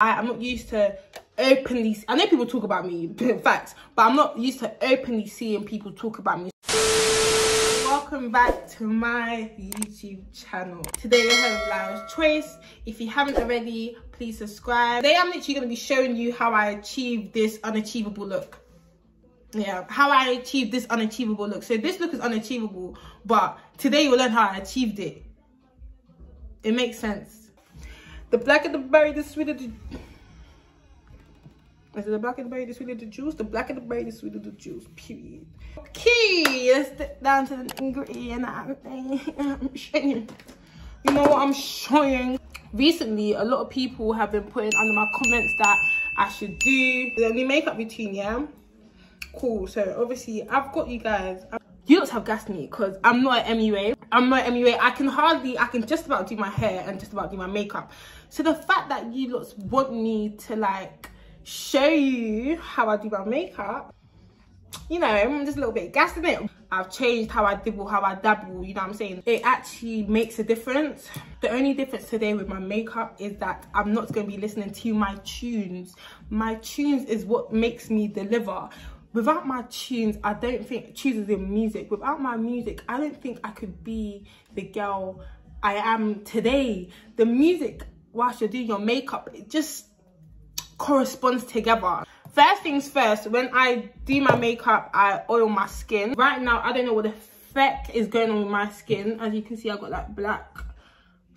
I, I'm not used to openly, I know people talk about me, facts, but I'm not used to openly seeing people talk about me. Welcome back to my YouTube channel. Today we have Layo's Choice. If you haven't already, please subscribe. Today I'm literally going to be showing you how I achieved this unachievable look. Yeah, how I achieved this unachievable look. So this look is unachievable, but today you'll learn how I achieved it. It makes sense. The blacker the berry, the sweeter the... Is it the blacker the berry, the sweeter the juice? The blacker the berry, the sweeter the juice, period. Okay, let's get down to the ingredient. I'm showing you know what I'm showing? Recently, a lot of people have been putting under my comments that I should do the new makeup routine, yeah? Cool, so obviously I've got you guys. You lot have gassed me because I'm not an MUA. I'm not MUA. I can hardly, I can just about do my hair and just about do my makeup. So the fact that you lot want me to like show you how I do my makeup, you know, I'm just a little bit gassed in it. I've changed how I dibble, how I dabble, you know what I'm saying? It actually makes a difference. The only difference today with my makeup is that I'm not going to be listening to my tunes. My tunes is what makes me deliver. Without my tunes, I don't think, tunes is in music. Without my music, I don't think I could be the girl I am today. The music whilst you're doing your makeup, it just corresponds together. First things first, when I do my makeup, I oil my skin. Right now, I don't know what the effect is going on with my skin. As you can see, I've got like black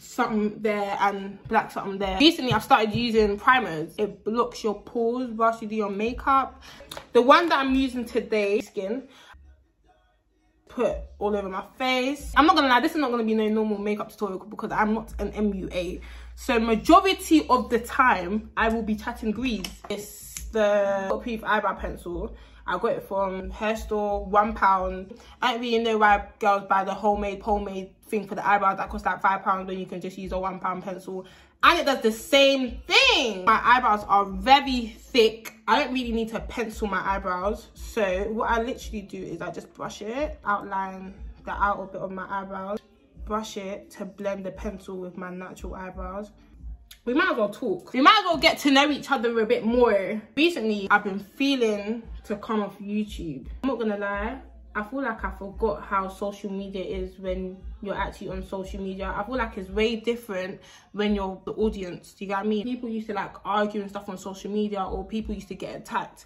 something there and black something there. Recently, I've started using primers. It blocks your pores whilst you do your makeup. The one that I'm using today, skin, put all over my face. I'm not gonna lie, this is not gonna be no normal makeup tutorial because I'm not an MUA. So majority of the time, I will be chatting grease. It's the proof eyebrow pencil. I got it from hair store, one pound. I don't really know why girls buy the homemade homemade thing for the eyebrows that costs like five pounds when you can just use a one pound pencil. And it does the same thing. My eyebrows are very thick. I don't really need to pencil my eyebrows. So what I literally do is I just brush it, outline the outer bit of my eyebrows brush it to blend the pencil with my natural eyebrows we might as well talk we might as well get to know each other a bit more recently i've been feeling to come off youtube i'm not gonna lie i feel like i forgot how social media is when you're actually on social media i feel like it's way different when you're the audience do you get what i mean people used to like argue and stuff on social media or people used to get attacked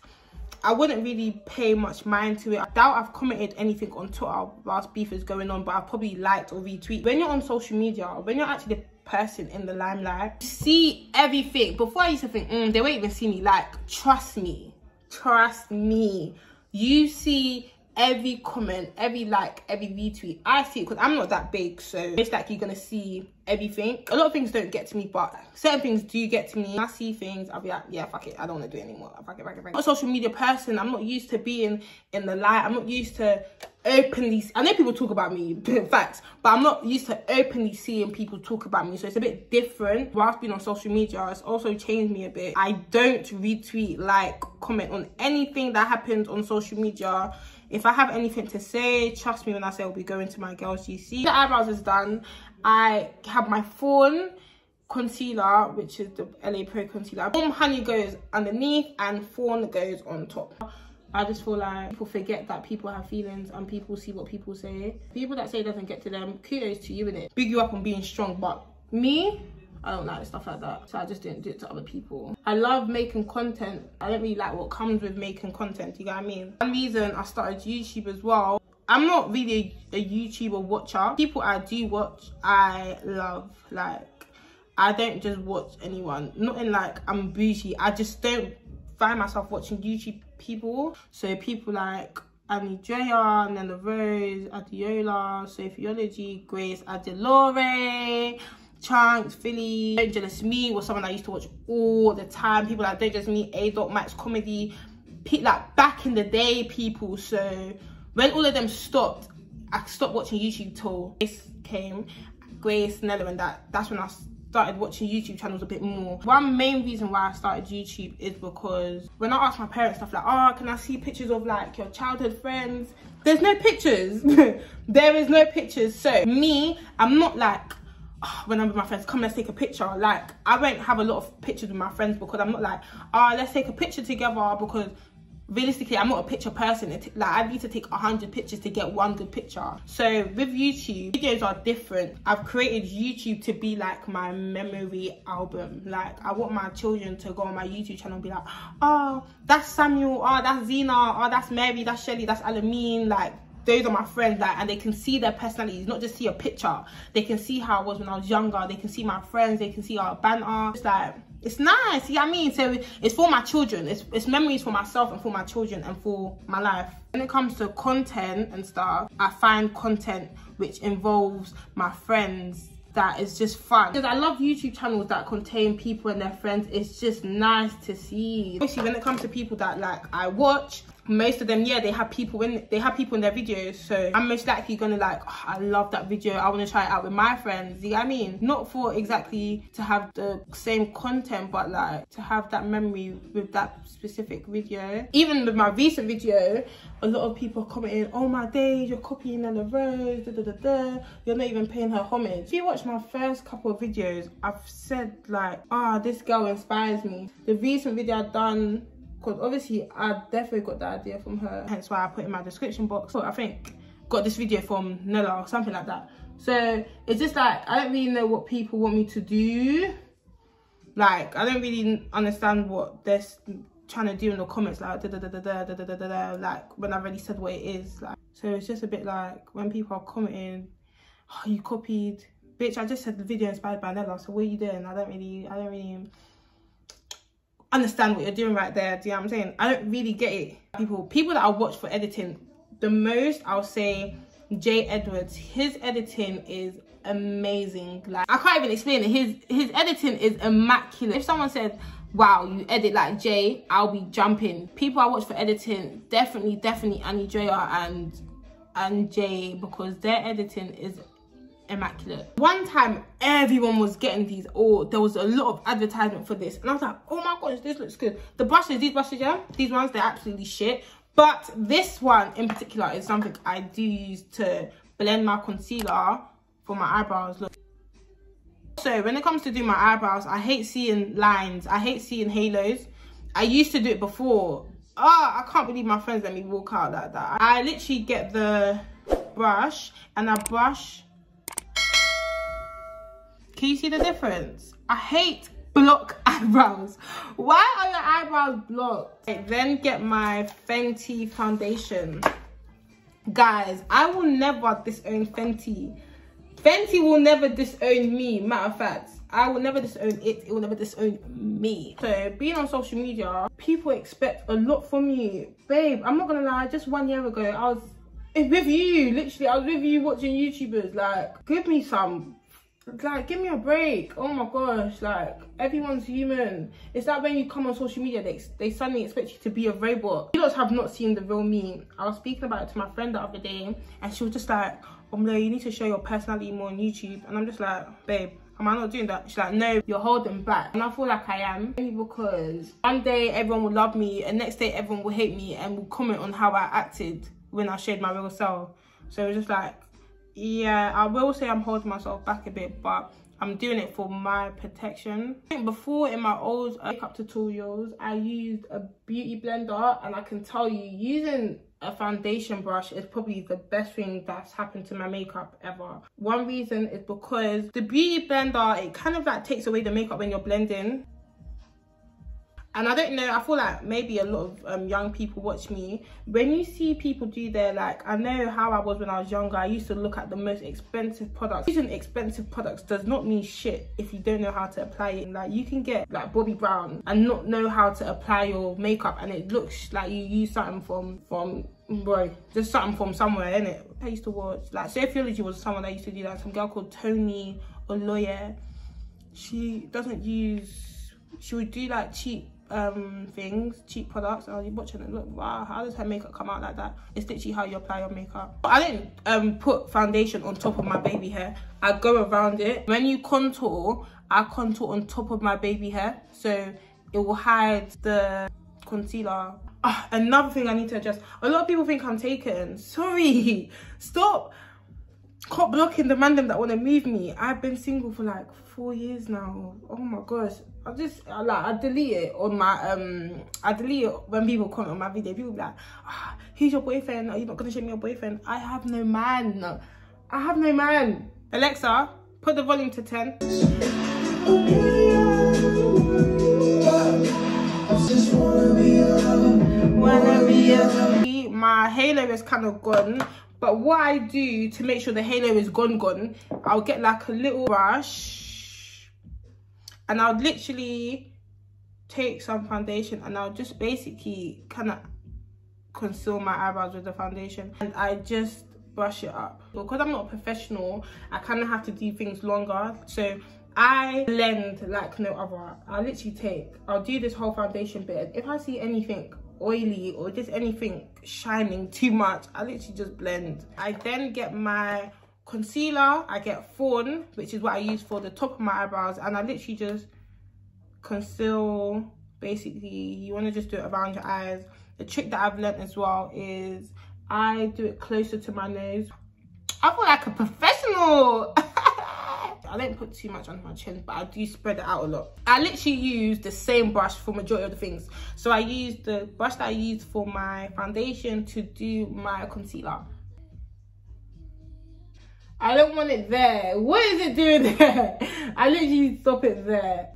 I wouldn't really pay much mind to it. I doubt I've commented anything on Twitter whilst beef is going on, but I've probably liked or retweeted. When you're on social media, when you're actually the person in the limelight, see everything. Before I used to think, mm, they won't even see me. Like, trust me. Trust me. You see every comment, every like, every retweet. I see it because I'm not that big, so it's like you're gonna see everything. A lot of things don't get to me, but certain things do get to me. I see things, I'll be like, yeah, fuck it, I don't want to do it anymore. Fuck it, fuck it, fuck it. I'm a social media person. I'm not used to being in the light. I'm not used to openly. I know people talk about me, facts, but I'm not used to openly seeing people talk about me. So it's a bit different. Whilst being on social media, it's also changed me a bit. I don't retweet, like, comment on anything that happens on social media if I have anything to say, trust me when I say I'll be going to my girls GC. The eyebrows is done. I have my Fawn concealer, which is the LA Pro concealer. Warm Honey goes underneath and Fawn goes on top. I just feel like people forget that people have feelings and people see what people say. People that say it doesn't get to them, kudos to you in it. Big you up on being strong, but me, I don't like stuff like that. So I just didn't do it to other people. I love making content. I don't really like what comes with making content, you get what I mean? One reason I started YouTube as well, I'm not really a, a YouTuber watcher. People I do watch, I love. Like, I don't just watch anyone. Not in like, I'm bougie. I just don't find myself watching YouTube people. So people like Annie Drea, Nella Rose, Adiola, Sophiology, Grace Adelore, Chunkz, Filly, Don't Jealous Me was someone I used to watch all the time. People like Don't Jealous Me, A. Dot Max Comedy, like back in the day people. So when all of them stopped, I stopped watching YouTube till this came, Grace, Nella and that. That's when I started watching YouTube channels a bit more. One main reason why I started YouTube is because when I asked my parents stuff like, oh, can I see pictures of like your childhood friends? There's no pictures. there is no pictures. So me, I'm not like Oh, when I'm with my friends, come let's take a picture. Like I won't have a lot of pictures with my friends because I'm not like, ah, oh, let's take a picture together because realistically i'm not a picture person. It, like i need to take 100 pictures to get one good picture. So with youtube videos are different. I've created youtube to be like my memory album. Like i want my children to go on my youtube channel and be like oh that's samuel. Oh that's zena. Oh that's mary. That's shelly that's alameen like those are my friends like and they can see their personalities not just see a picture. They can see how i was when i was younger. They can see my friends. They can see our banter. It's like it's nice. Know what i mean? So it's for my children. It's, it's memories for myself and for my children and for my life. When it comes to content and stuff i find content which involves my friends that is just fun. Because i love youtube channels that contain people and their friends. It's just nice to see. Especially when it comes to people that like i watch most of them yeah they have people in they have people in their videos so i'm most likely gonna like oh, i love that video. I want to try it out with my friends. You know what i mean? Not for exactly to have the same content but like to have that memory with that specific video. Even with my recent video a lot of people commenting oh my days you're copying Nella Rose da, da, da, da. you're not even paying her homage. If you watch my first couple of videos i've said like ah oh, this girl inspires me. The recent video i've done because obviously I definitely got the idea from her hence why I put in my description box so I think got this video from Nella or something like that so it's just like I don't really know what people want me to do like I don't really understand what they're trying to do in the comments like da da da da da da da da da like when I already said what it is like so it's just a bit like when people are commenting oh you copied bitch I just said the video inspired by Nella so what are you doing I don't really I don't really understand what you're doing right there. Do you know what I'm saying? I don't really get it. People, people that I watch for editing, the most I'll say Jay Edwards. His editing is amazing. Like I can't even explain it. His his editing is immaculate. If someone said, "Wow, you edit like Jay," I'll be jumping. People I watch for editing, definitely, definitely Annie Drea and and Jay because their editing is immaculate. One time everyone was getting these or there was a lot of advertisement for this. And i was like oh my gosh this looks good. The brushes these brushes yeah these ones they're absolutely shit. But this one in particular is something i do use to blend my concealer for my eyebrows. Look. So when it comes to doing my eyebrows i hate seeing lines. I hate seeing halos. I used to do it before. Oh i can't believe my friends let me walk out like that. I literally get the brush and i brush can you see the difference? I hate block eyebrows. Why are your eyebrows blocked? Then get my Fenty foundation. Guys, I will never disown Fenty. Fenty will never disown me. Matter of fact, I will never disown it. It will never disown me. So being on social media, people expect a lot from you. Babe, I'm not gonna lie, just one year ago, I was with you. Literally, I was with you watching YouTubers. Like, give me some like give me a break oh my gosh like everyone's human it's like when you come on social media they, they suddenly expect you to be a robot you guys have not seen the real me i was speaking about it to my friend the other day and she was just like oh no you need to show your personality more on youtube and i'm just like babe am I not doing that? She's like, no, you're holding back. And I feel like I am. Because one day everyone will love me and next day everyone will hate me and will comment on how I acted when I showed my real self. So it's just like, yeah i will say i'm holding myself back a bit but i'm doing it for my protection. I think before in my old makeup tutorials i used a beauty blender and i can tell you using a foundation brush is probably the best thing that's happened to my makeup ever. One reason is because the beauty blender it kind of like takes away the makeup when you're blending and I don't know, I feel like maybe a lot of um, young people watch me. When you see people do their like, I know how I was when I was younger. I used to look at the most expensive products. Using expensive products does not mean shit if you don't know how to apply it. Like you can get like Bobbi Brown and not know how to apply your makeup and it looks like you use something from, from bro, just something from somewhere, innit? I used to watch, like Sophiology was someone that used to do that. Some girl called Toni Oloye. She doesn't use, she would do like cheap um things cheap products. And I was watching it look wow how does her makeup come out like that? It's literally how you apply your makeup. I didn't um put foundation on top of my baby hair. I go around it. When you contour I contour on top of my baby hair. So it will hide the concealer. Oh, another thing I need to adjust a lot of people think I'm taken. Sorry. Stop Cop blocking the man that want to move me. I've been single for like four years now. Oh my gosh. I just like I delete it on my um I delete it when people comment on my video. People be like, ah, who's your boyfriend? Are you not gonna show me your boyfriend? I have no man. I have no man. Alexa, put the volume to 10. My halo is kind of gone but what I do to make sure the halo is gone gone, I'll get like a little brush and I'll literally take some foundation and I'll just basically kind of conceal my eyebrows with the foundation and I just brush it up. Because I'm not a professional, I kind of have to do things longer. So I blend like no other. I literally take, I'll do this whole foundation bit. If I see anything oily or just anything shining too much i literally just blend i then get my concealer i get fawn which is what i use for the top of my eyebrows and i literally just conceal basically you want to just do it around your eyes the trick that i've learned as well is i do it closer to my nose i feel like a professional I don't put too much on my chin, but I do spread it out a lot. I literally use the same brush for majority of the things. So I use the brush that I use for my foundation to do my concealer. I don't want it there. What is it doing there? I literally stop it there.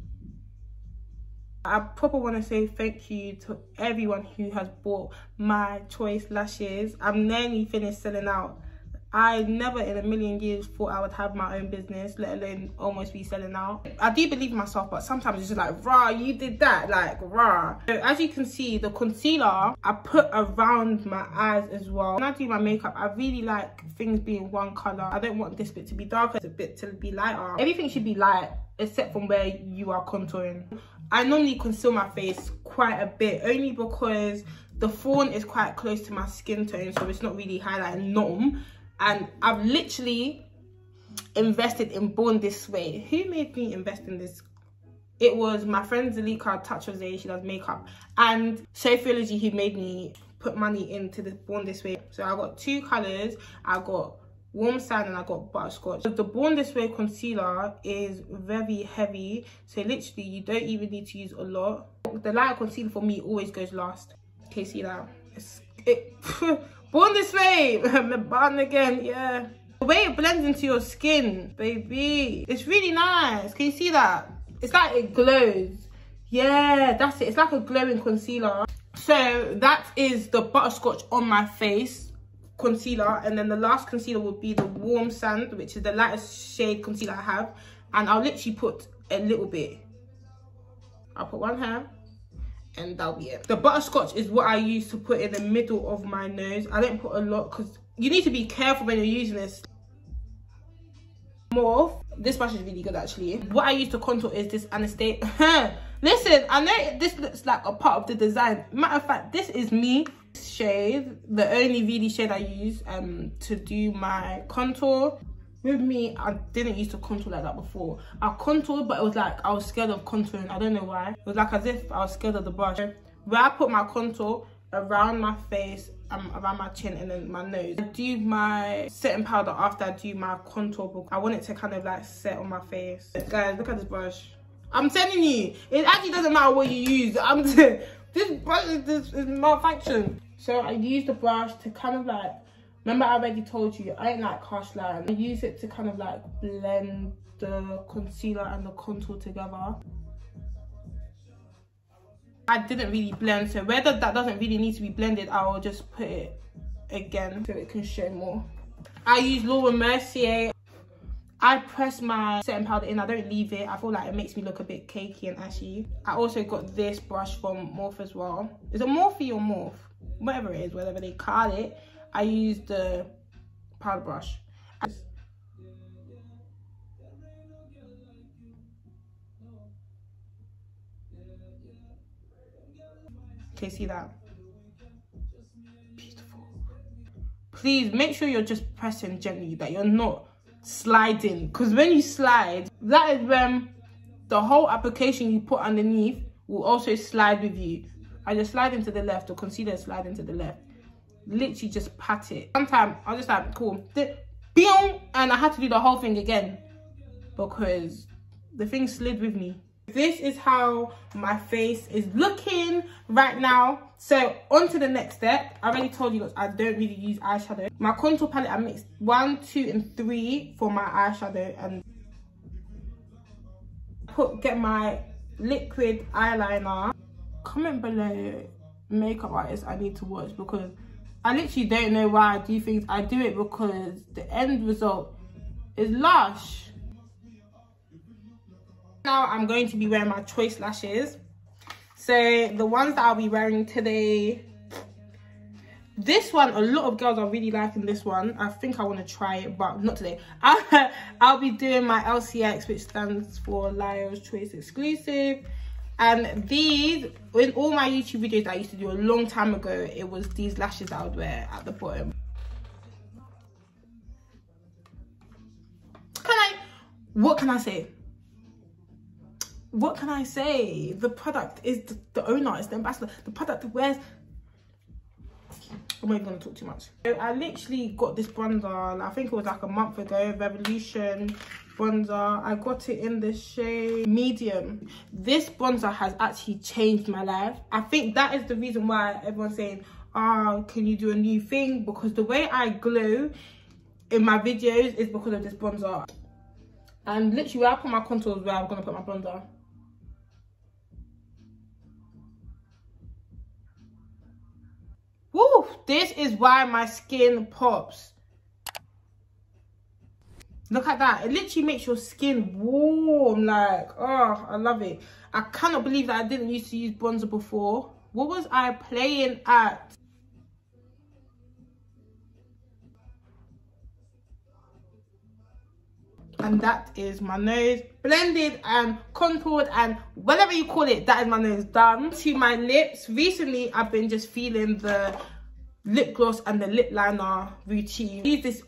I proper want to say thank you to everyone who has bought my choice lashes. I'm nearly finished selling out. I never in a million years thought I would have my own business, let alone almost be selling out. I do believe myself, but sometimes it's just like, rah, you did that, like, rah. So as you can see, the concealer I put around my eyes as well. When I do my makeup, I really like things being one color. I don't want this bit to be darker, this bit to be lighter. Everything should be light, except from where you are contouring. I normally conceal my face quite a bit, only because the fawn is quite close to my skin tone, so it's not really highlighting norm and I've literally invested in Born This Way. Who made me invest in this? It was my friend Zalika Touch of Zay, she does makeup, and Sophiology who made me put money into the Born This Way. So I got two colours. I got warm sand and I got butterscotch. The Born This Way concealer is very heavy, so literally you don't even need to use a lot. The light concealer for me always goes last. Okay, see that? It's, it Born this way. Born again, yeah. The way it blends into your skin, baby. It's really nice. Can you see that? It's like it glows. Yeah, that's it. It's like a glowing concealer. So that is the butterscotch on my face concealer. And then the last concealer would be the warm sand, which is the lightest shade concealer I have. And I'll literally put a little bit. I'll put one here and that'll be it. The butterscotch is what I use to put in the middle of my nose. I don't put a lot because you need to be careful when you're using this. More. This brush is really good actually. What I use to contour is this Anastasia. Listen, I know this looks like a part of the design. Matter of fact, this is me shade. The only really shade I use um to do my contour with me i didn't used to contour like that before. I contoured but it was like i was scared of contouring. I don't know why. It was like as if i was scared of the brush. Where i put my contour around my face um, around my chin and then my nose. I do my setting powder after i do my contour book. i want it to kind of like set on my face. Guys look at this brush. I'm telling you it actually doesn't matter what you use. I'm this brush is, this is malfunction. So i use the brush to kind of like Remember I already told you, I ain't like harsh line. I use it to kind of like blend the concealer and the contour together. I didn't really blend, so where that doesn't really need to be blended, I will just put it again so it can show more. I use Laura Mercier. I press my setting powder in, I don't leave it. I feel like it makes me look a bit cakey and ashy. I also got this brush from Morphe as well. Is it Morphe or Morphe? Whatever it is, whatever they call it. I use the powder brush. Okay, see that? Beautiful. Please make sure you're just pressing gently, that you're not sliding. Because when you slide, that is when the whole application you put underneath will also slide with you. I just slide into the left, or concealer slide into the left literally just pat it. Sometimes I'll just like, cool, and I had to do the whole thing again because the thing slid with me. This is how my face is looking right now. So on to the next step. I already told you guys I don't really use eyeshadow. My contour palette, I mixed one, two, and three for my eyeshadow and put get my liquid eyeliner. Comment below makeup artists I need to watch because I literally don't know why I do things. I do it because the end result is lush. Now I'm going to be wearing my choice lashes. So the ones that I'll be wearing today, this one, a lot of girls are really liking this one. I think I want to try it, but not today. I'll, be doing my LCX, which stands for Layo's Choice Exclusive. And these, in all my YouTube videos I used to do a long time ago, it was these lashes I would wear at the bottom. Can I, what can I say? what can I say? The product is the, the owner, is the ambassador. The product wears. I'm not even gonna talk too much. I literally got this bronzer, I think it was like a month ago, Revolution bronzer. I got it in the shade medium. This bronzer has actually changed my life. I think that is the reason why everyone's saying, ah, oh, can you do a new thing? Because the way I glow in my videos is because of this bronzer. And literally where I put my contours where I'm gonna put my bronzer. This is why my skin pops. Look at that. It literally makes your skin warm. Like, oh, I love it. I cannot believe that I didn't used to use bronzer before. What was I playing at? and that is my nose blended and contoured and whatever you call it that is my nose done to my lips recently i've been just feeling the lip gloss and the lip liner routine use this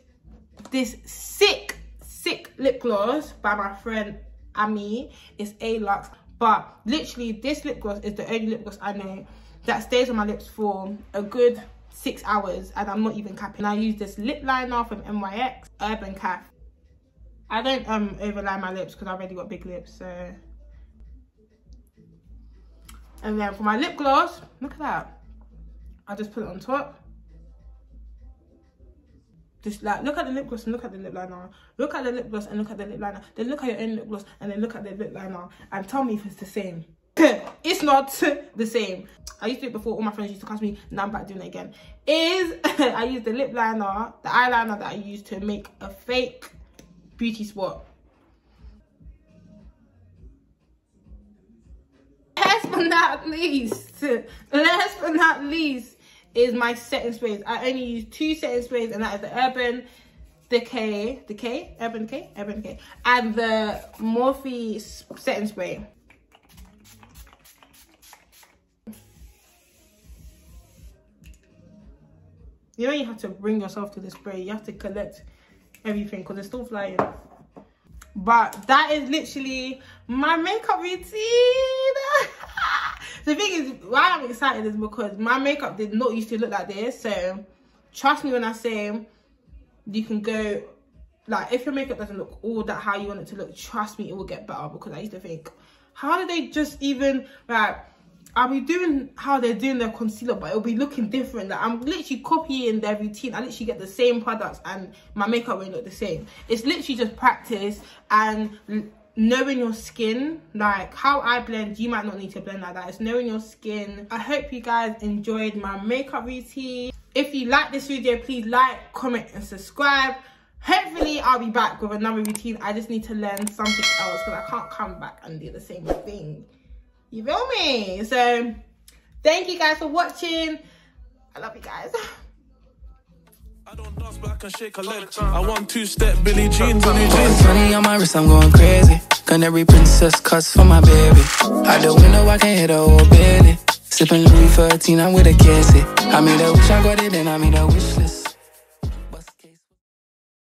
this sick sick lip gloss by my friend ami it's Aluxe but literally this lip gloss is the only lip gloss i know that stays on my lips for a good six hours and i'm not even capping i use this lip liner from nyx urban calf I don't um overline my lips because I've already got big lips, so. And then for my lip gloss, look at that. I just put it on top. Just like, look at the lip gloss and look at the lip liner. Look at the lip gloss and look at the lip liner. Then look at your own lip gloss and then look at the lip liner. And tell me if it's the same. it's not the same. I used to do it before, all my friends used to cast me, now I'm back doing it again. Is, I use the lip liner, the eyeliner that I use to make a fake beauty spot. Last but not least, last but not least is my setting sprays. I only use two setting sprays and that is the Urban Decay, Decay, Urban Decay, Urban Decay, and the Morphe setting spray. You know you have to bring yourself to the spray. You have to collect everything because it's still flying but that is literally my makeup routine the thing is why i'm excited is because my makeup did not used to look like this so trust me when i say you can go like if your makeup doesn't look all that how you want it to look trust me it will get better because i used to think how did they just even like I'll be doing how they're doing their concealer, but it'll be looking different. Like I'm literally copying their routine. I literally get the same products and my makeup won't look the same. It's literally just practice and knowing your skin. Like how I blend, you might not need to blend like that. It's knowing your skin. I hope you guys enjoyed my makeup routine. If you like this video, please like, comment and subscribe. Hopefully I'll be back with another routine. I just need to learn something else because I can't come back and do the same thing. You feel me? So thank you guys for watching. I love you guys. I don't dance, but I can shake a leg. I want two step Billie Jeans on jeans. Money on my wrist, I'm going crazy. Canary princess cuts for my baby. Out the window, I can hit a whole oh, belly. Sipping Louis 13, I'm with a cassie. I made a wish, I got it, and I made a wish list.